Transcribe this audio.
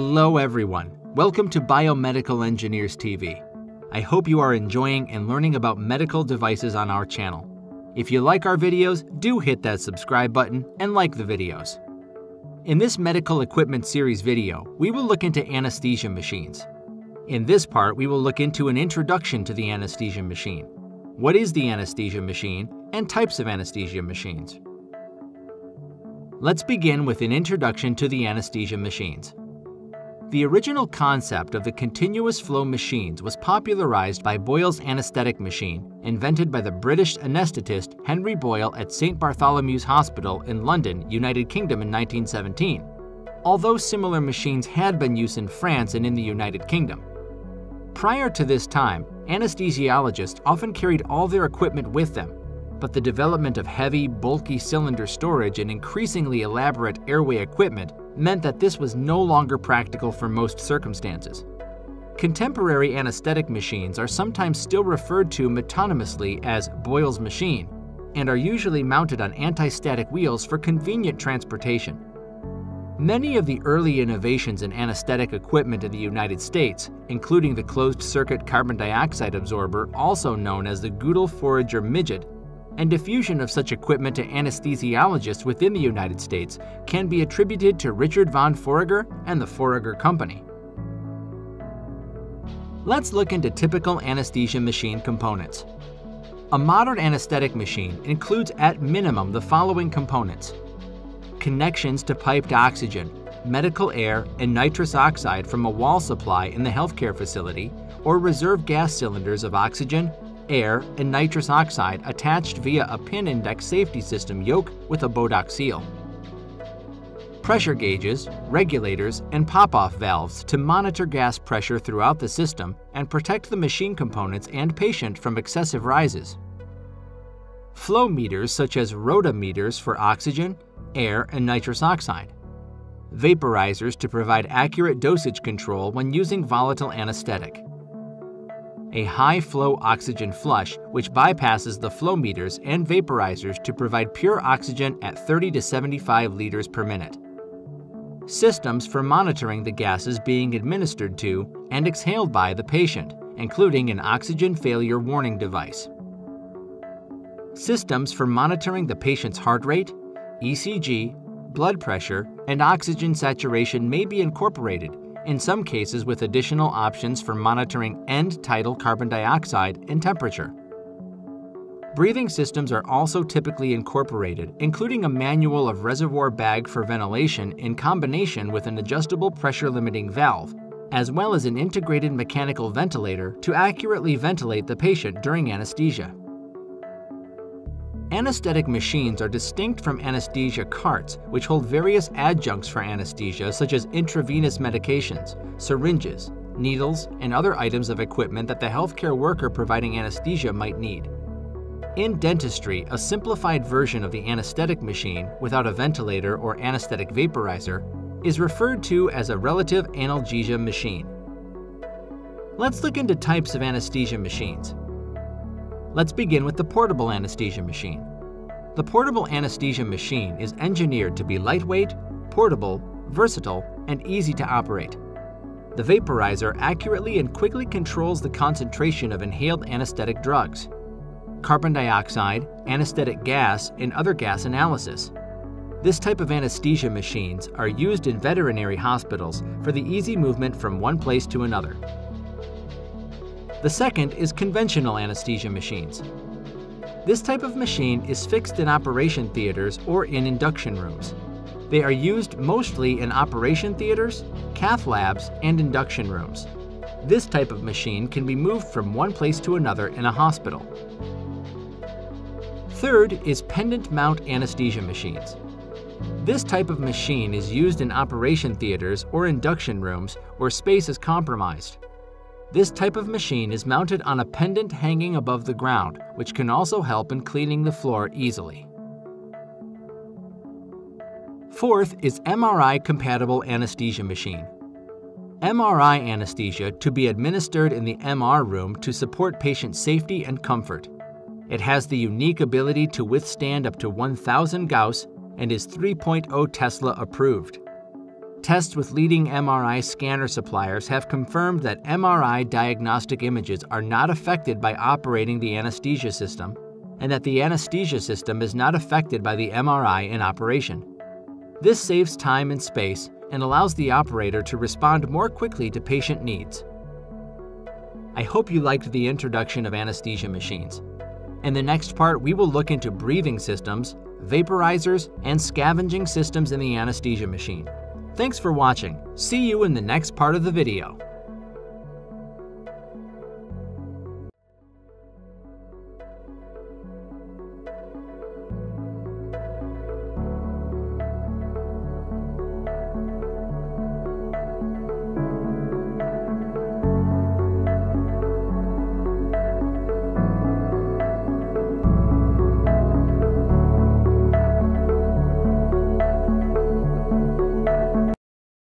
Hello, everyone. Welcome to Biomedical Engineers TV. I hope you are enjoying and learning about medical devices on our channel. If you like our videos, do hit that subscribe button and like the videos. In this medical equipment series video, we will look into anesthesia machines. In this part, we will look into an introduction to the anesthesia machine. What is the anesthesia machine and types of anesthesia machines? Let's begin with an introduction to the anesthesia machines. The original concept of the continuous flow machines was popularized by Boyle's anesthetic machine, invented by the British anesthetist Henry Boyle at St. Bartholomew's Hospital in London, United Kingdom in 1917, although similar machines had been used in France and in the United Kingdom. Prior to this time, anesthesiologists often carried all their equipment with them, but the development of heavy, bulky cylinder storage and increasingly elaborate airway equipment meant that this was no longer practical for most circumstances. Contemporary anesthetic machines are sometimes still referred to metonymously as Boyle's machine and are usually mounted on anti-static wheels for convenient transportation. Many of the early innovations in anesthetic equipment in the United States, including the closed-circuit carbon dioxide absorber, also known as the Guedel-Foregger Midget, and diffusion of such equipment to anesthesiologists within the United States can be attributed to Richard von Foregger and the Foregger Company. Let's look into typical anesthesia machine components. A modern anesthetic machine includes at minimum the following components. Connections to piped oxygen, medical air, and nitrous oxide from a wall supply in the healthcare facility, or reserve gas cylinders of oxygen, air, and nitrous oxide attached via a pin index safety system yoke with a Bodok seal. Pressure gauges, regulators, and pop-off valves to monitor gas pressure throughout the system and protect the machine components and patient from excessive rises. Flow meters such as rotameters for oxygen, air, and nitrous oxide. Vaporizers to provide accurate dosage control when using volatile anesthetic a high-flow oxygen flush which bypasses the flow meters and vaporizers to provide pure oxygen at 30 to 75 liters per minute. Systems for monitoring the gases being administered to and exhaled by the patient, including an oxygen failure warning device. Systems for monitoring the patient's heart rate, ECG, blood pressure, and oxygen saturation may be incorporated in some cases with additional options for monitoring end tidal carbon dioxide and temperature. Breathing systems are also typically incorporated, including a manual of reservoir bag for ventilation in combination with an adjustable pressure limiting valve, as well as an integrated mechanical ventilator to accurately ventilate the patient during anesthesia. Anesthetic machines are distinct from anesthesia carts, which hold various adjuncts for anesthesia such as intravenous medications, syringes, needles, and other items of equipment that the healthcare worker providing anesthesia might need. In dentistry, a simplified version of the anesthetic machine without a ventilator or anesthetic vaporizer is referred to as a relative analgesia machine. Let's look into types of anesthesia machines. Let's begin with the portable anesthesia machine. The portable anesthesia machine is engineered to be lightweight, portable, versatile, and easy to operate. The vaporizer accurately and quickly controls the concentration of inhaled anesthetic drugs, carbon dioxide, anesthetic gas, and other gas analysis. This type of anesthesia machines are used in veterinary hospitals for the easy movement from one place to another. The second is conventional anesthesia machines. This type of machine is fixed in operation theaters or in induction rooms. They are used mostly in operation theaters, cath labs, and induction rooms. This type of machine can be moved from one place to another in a hospital. Third is pendant mount anesthesia machines. This type of machine is used in operation theaters or induction rooms where space is compromised. This type of machine is mounted on a pendant hanging above the ground, which can also help in cleaning the floor easily. Fourth is MRI-compatible anesthesia machine. MRI anesthesia to be administered in the MR room to support patient safety and comfort. It has the unique ability to withstand up to 1000 Gauss and is 3.0 Tesla approved. Tests with leading MRI scanner suppliers have confirmed that MRI diagnostic images are not affected by operating the anesthesia system, and that the anesthesia system is not affected by the MRI in operation. This saves time and space and allows the operator to respond more quickly to patient needs. I hope you liked the introduction of anesthesia machines. In the next part, we will look into breathing systems, vaporizers, and scavenging systems in the anesthesia machine. Thanks for watching. See you in the next part of the video.